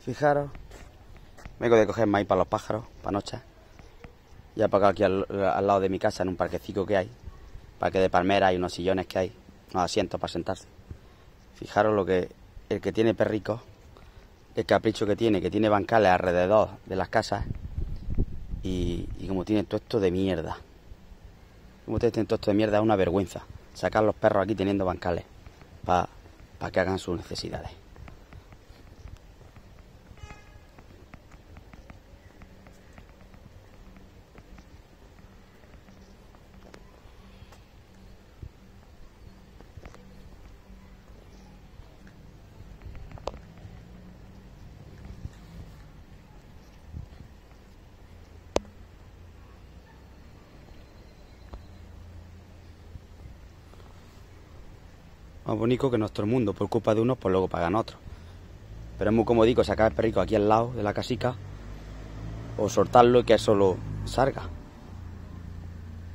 Fijaros. Vengo de coger maíz para los pájaros, para noche. Ya para aquí al, lado de mi casa, en un parquecito que hay. Parque de palmeras y unos sillones que hay. Unos asientos para sentarse. Fijaros lo que el que tiene perricos, el capricho que tiene, que tiene bancales alrededor de las casas. Y, como tiene todo esto de mierda. Como ustedes tienen todo esto de mierda, es una vergüenza. Sacar los perros aquí teniendo bancales para que hagan sus necesidades. Más bonito que nuestro mundo. Por culpa de unos, pues luego pagan otros. Pero es muy cómodo sacar el perrico aquí al lado de la casica o soltarlo y que solo salga.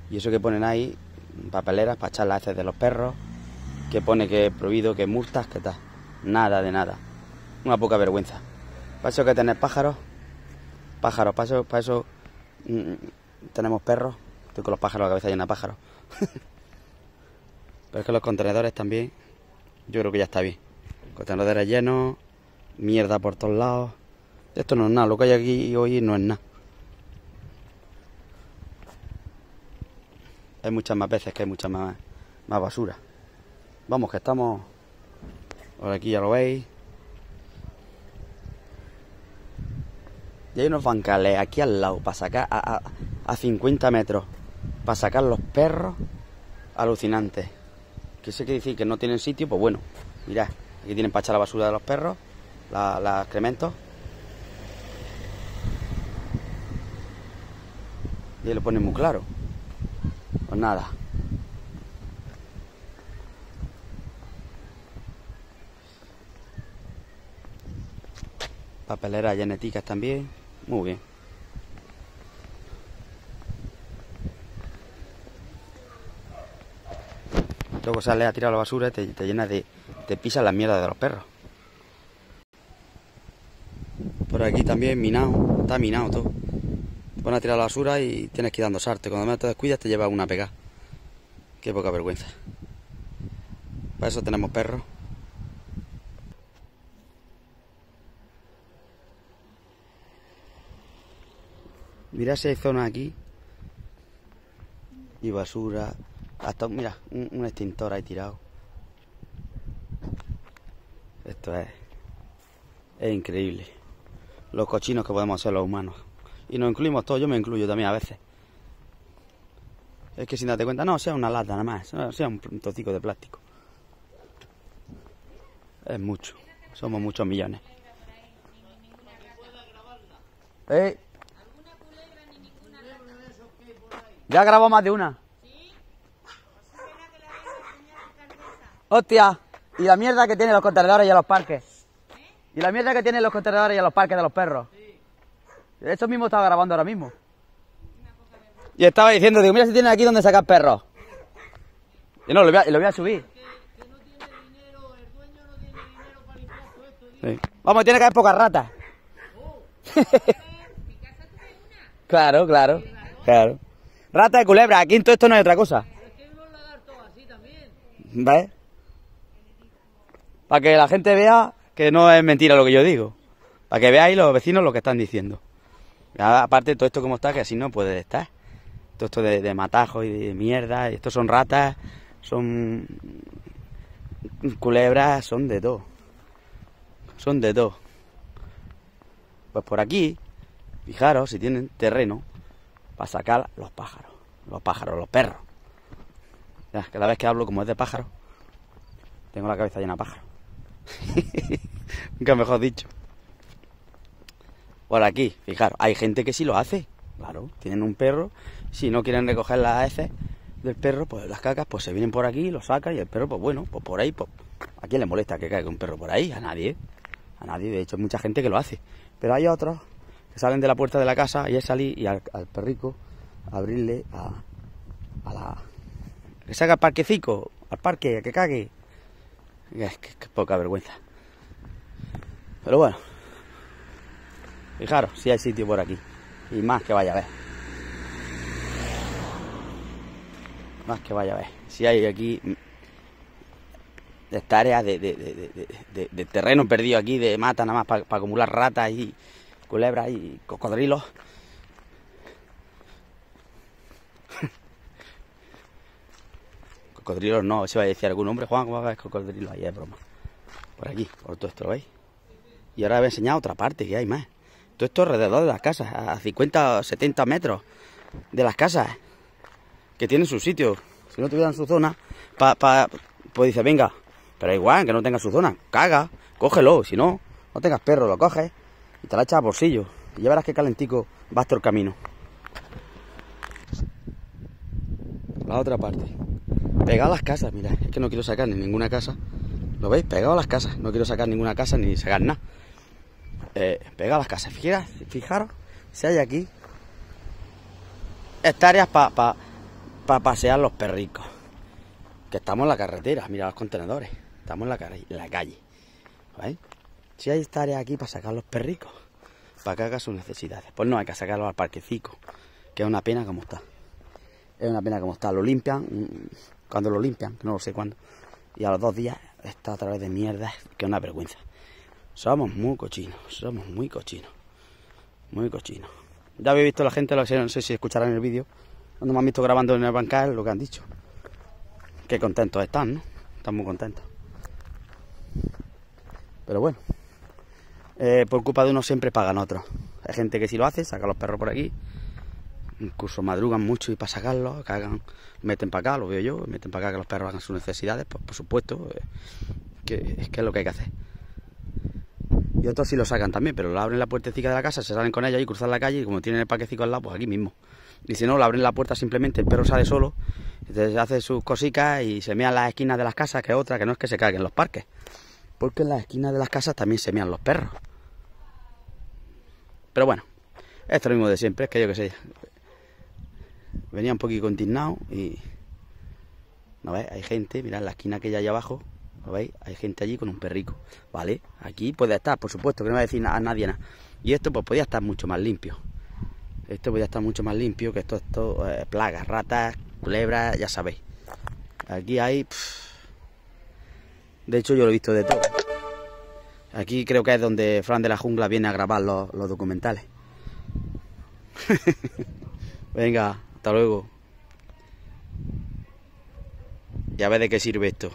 Y eso que ponen ahí, papeleras para echar las heces de los perros, que pone que es prohibido, que multas, que tal. Nada de nada. Una poca vergüenza. Para eso que tener pájaros, pájaros, para eso, para eso mm, tenemos perros. Estoy con los pájaros, la cabeza llena de pájaros. Pero es que los contenedores también yo creo que ya está bien. Contenedores llenos, mierda por todos lados. Esto no es nada, lo que hay aquí hoy no es nada. Hay muchas más veces que hay mucha más, más basura. Vamos, que estamos... Por aquí ya lo veis. Y hay unos bancales aquí al lado para sacar a, a, a 50 metros. Para sacar los perros alucinantes que sé que decir que no tienen sitio, pues bueno, mirad, aquí tienen para echar la basura de los perros, la, excrementos. Y ahí lo ponen muy claro. Pues nada. Papeleras genéticas también. Muy bien. Luego sales a tirar la basura y te, llenas de. te pisas la mierda de los perros. Por aquí también minado, está minado todo. Te pones a tirar la basura y tienes que ir dando sarte. Cuando menos te descuidas te llevas una pegada. Qué poca vergüenza. Para eso tenemos perros. Mira si hay zonas aquí. Y basura. Hasta, mira, un, extintor ahí tirado. Esto es, es increíble. Los cochinos que podemos hacer los humanos. Y nos incluimos todos, yo me incluyo también a veces. Es que sin darte cuenta, no, sea una lata nada más, sea un trocico de plástico. Es mucho, somos muchos millones. ¿Eh? Ya grabó más de una. Hostia, y la mierda que tienen los contenedores y a los parques. Y la mierda que tienen los contenedores y a los parques de los perros. Hecho mismo estaba grabando ahora mismo. Y estaba diciendo, digo, mira si tienen aquí donde sacar perros. Y no, lo voy a, lo voy a subir. Vamos, tiene que haber pocas ratas. claro, claro, claro. Rata de culebra, aquí en todo esto no hay otra cosa. ¿Ves? Para que la gente vea que no es mentira lo que yo digo. Para que veáis los vecinos lo que están diciendo. Aparte todo esto como está, que así no puede estar. Todo esto de, matajos y de mierda, estos son ratas, son culebras, son de todo. Son de todo. Pues por aquí, fijaros si tienen terreno para sacar los pájaros. Los pájaros, los perros. Cada vez que hablo como es de pájaros, tengo la cabeza llena de pájaros. Nunca mejor dicho. Por aquí, fijaros, hay gente que sí lo hace. Claro, tienen un perro. Si no quieren recoger las heces del perro, pues las cacas, pues se vienen por aquí, lo sacan y el perro, pues bueno, pues por ahí, pues, ¿a quién le molesta que caiga un perro por ahí? A nadie. A nadie, de hecho, hay mucha gente que lo hace. Pero hay otros que salen de la puerta de la casa y es salir y al, perrico abrirle a, a la. que se haga parquecico, al parque, a que cague. Es que, poca vergüenza. Pero bueno, Fijaros, si hay sitio por aquí. Y más que vaya a ver. Más que vaya a ver. Si hay aquí esta área de, de, terreno perdido aquí, de mata nada más para acumular ratas y culebras y cocodrilos. Cocodrilos no, se va a decir algún hombre, Juan, ¿cómo ver cocodrilos? Ahí es broma. Por aquí, por todo esto, ¿lo veis? Y ahora voy a enseñar otra parte que hay más. Todo esto alrededor de las casas, a 50 o 70 metros de las casas, que tienen su sitio. Si no tuvieran su zona, pues dice, venga, pero igual, que no tenga su zona, caga, cógelo, si no, no tengas perro, lo coges y te la echas a bolsillo. Y ya verás qué calentico va hasta el camino. La otra parte. Pegado a las casas, mira, es que no quiero sacar ni ninguna casa. ¿Lo veis? Pegado a las casas. No quiero sacar ninguna casa ni sacar nada. Eh, pegado a las casas. Fijaros, fijaros si hay aquí hectáreas para pa, pasear los perricos. Que estamos en la carretera, mira los contenedores. Estamos en la, calle. ¿Veis? Si hay hectáreas aquí para sacar los perricos, para que haga sus necesidades. Pues no hay que sacarlos al parquecico, que es una pena como está. Es una pena como está. Lo limpian, mm, cuando lo limpian, no lo sé cuándo. Y a los dos días está a través de mierda, que es una vergüenza. Somos muy cochinos, somos muy cochinos. Muy cochinos. Ya habéis visto la gente, no sé si escucharán el vídeo, cuando me han visto grabando en el bancal lo que han dicho. Qué contentos están, ¿no? Están muy contentos. Pero bueno, eh, por culpa de uno siempre pagan otros. Hay gente que si lo hace, saca los perros por aquí, incluso madrugan mucho y para sacarlos, cagan, meten para acá, lo veo yo, meten para acá que los perros hagan sus necesidades, pues por supuesto, eh, que, es que es lo que hay que hacer. Y otros sí lo sacan también, pero lo abren la puertecita de la casa, se salen con ella y cruzan la calle y como tienen el paquecito al lado, pues aquí mismo. Y si no, lo abren la puerta simplemente, el perro sale solo, entonces hace sus cositas y se mean las esquinas de las casas, que es otra, que no es que se caguen los parques. Porque en las esquinas de las casas también se mean los perros. Pero bueno, esto es lo mismo de siempre, es que yo que sé, venía un poquito indignado y... ¿No veis? Hay gente, mirad la esquina que hay allá abajo, ¿lo veis? Hay gente allí con un perrico, ¿vale? Aquí puede estar, por supuesto, que no va a decir a nadie nada. Y esto pues podía estar mucho más limpio. Esto podía estar mucho más limpio que esto, esto eh, plagas, ratas, culebras, ya sabéis. Aquí hay... De hecho yo lo he visto de todo. Aquí creo que es donde Fran de la Jungla viene a grabar los, los documentales. Venga, hasta luego. Ya ves de qué sirve esto.